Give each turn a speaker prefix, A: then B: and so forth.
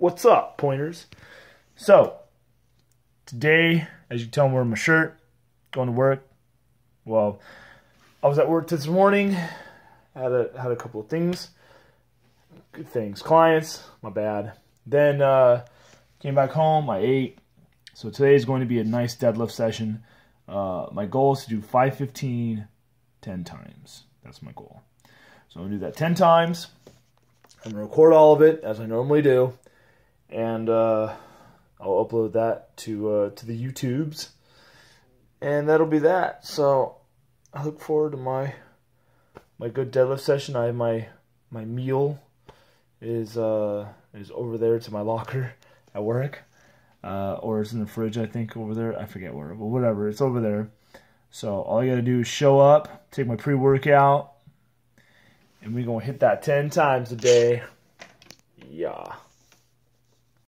A: What's up, pointers? So, today, as you can tell, I'm wearing my shirt, going to work. Well, I was at work this morning, had a, had a couple of things, good things, clients, my bad. Then, uh, came back home, I ate. So today is going to be a nice deadlift session. Uh, my goal is to do 515 10 times. That's my goal. So I'm going to do that 10 times. I'm going to record all of it as I normally do. And uh, I'll upload that to uh, to the YouTubes. And that'll be that. So I look forward to my my good deadlift session. I have my my meal is uh is over there to my locker at work. Uh, or it's in the fridge, I think, over there. I forget where, but whatever. It's over there. So all I got to do is show up, take my pre-workout, and we're going to hit that 10 times a day. Yeah.